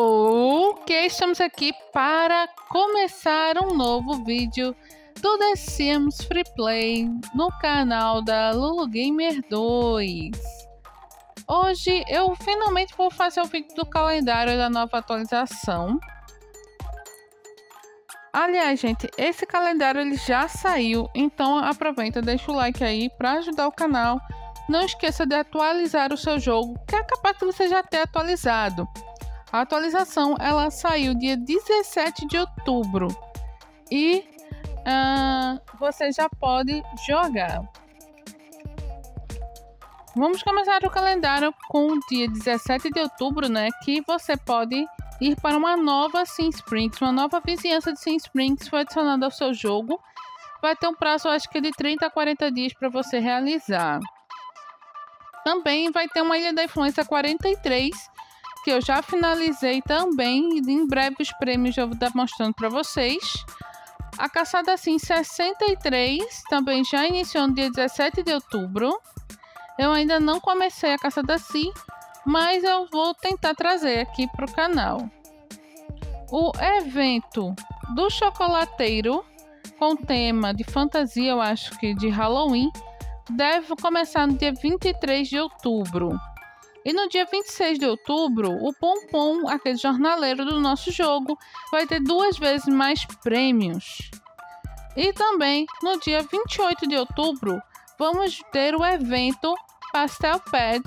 Ok, estamos aqui para começar um novo vídeo do The Sims Free Play no canal da Lulu Gamer 2. Hoje eu finalmente vou fazer o vídeo do calendário da nova atualização. Aliás, gente, esse calendário ele já saiu, então aproveita, deixa o like aí para ajudar o canal. Não esqueça de atualizar o seu jogo, que é capaz de você já ter atualizado. A atualização ela saiu dia 17 de outubro e uh, você já pode jogar. Vamos começar o calendário com o dia 17 de outubro, né? Que você pode ir para uma nova Sim Springs, uma nova vizinhança de Sim Springs foi adicionada ao seu jogo. Vai ter um prazo, acho que de 30 a 40 dias para você realizar. Também vai ter uma Ilha da Influência 43 que eu já finalizei também. E em breve os prêmios eu vou estar mostrando para vocês. A Caçada Sim 63 também já iniciou no dia 17 de outubro. Eu ainda não comecei a Caçada Sim, mas eu vou tentar trazer aqui para o canal. O evento do chocolateiro com tema de fantasia, eu acho que de Halloween, deve começar no dia 23 de outubro. E no dia 26 de outubro, o Pompom, aquele jornaleiro do nosso jogo, vai ter duas vezes mais prêmios. E também no dia 28 de outubro, vamos ter o evento Pastel Pad,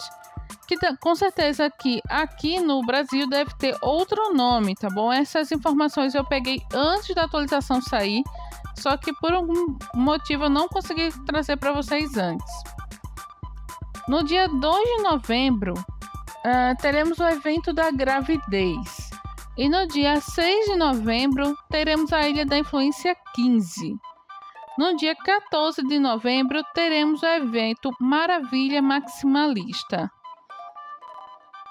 que com certeza aqui, aqui no Brasil deve ter outro nome, tá bom? Essas informações eu peguei antes da atualização sair, só que por algum motivo eu não consegui trazer para vocês antes. No dia 2 de novembro, uh, teremos o evento da gravidez. E no dia 6 de novembro, teremos a Ilha da Influência 15. No dia 14 de novembro, teremos o evento Maravilha Maximalista.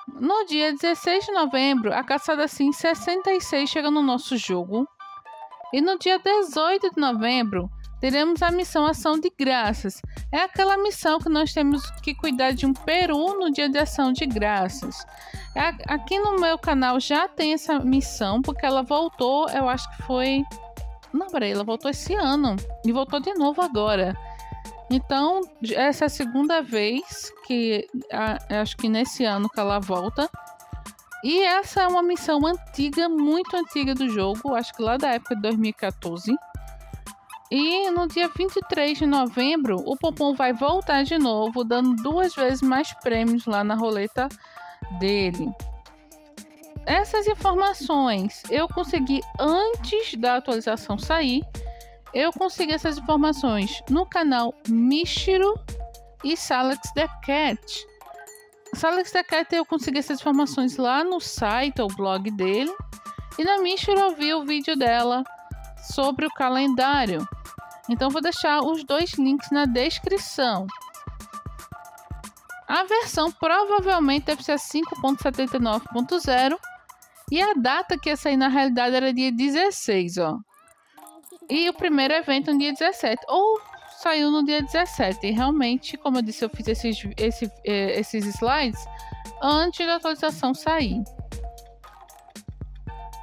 No dia 16 de novembro, a Caçada Sim 66 chega no nosso jogo. E no dia 18 de novembro, teremos a missão Ação de Graças. É aquela missão que nós temos que cuidar de um peru no dia de Ação de Graças. Aqui no meu canal já tem essa missão, porque ela voltou, eu acho que foi. Não, peraí, ela voltou esse ano e voltou de novo agora. Então, essa é a segunda vez que acho que nesse ano que ela volta. E essa é uma missão antiga, muito antiga do jogo, acho que lá da época de 2014. E no dia 23 de novembro, o Pompom vai voltar de novo, dando duas vezes mais prêmios lá na roleta dele. Essas informações eu consegui antes da atualização sair. Eu consegui essas informações no canal Mishiro e Salax the Cat. Salax the Cat eu consegui essas informações lá no site ou blog dele. E na Mishiro eu vi o vídeo dela sobre o calendário. Então vou deixar os dois links na descrição. A versão provavelmente deve ser 5.79.0 e a data que ia sair na realidade era dia 16, ó. E o primeiro evento no dia 17, ou saiu no dia 17. E realmente, como eu disse, eu fiz esses, esse, eh, esses slides antes da atualização sair.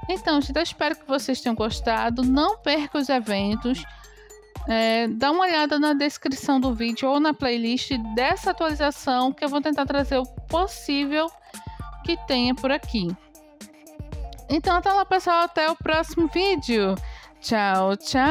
Então, gente, eu espero que vocês tenham gostado. Não perca os eventos. É, dá uma olhada na descrição do vídeo ou na playlist dessa atualização que eu vou tentar trazer o possível que tenha por aqui. Então, até lá, pessoal. Até o próximo vídeo. Tchau, tchau.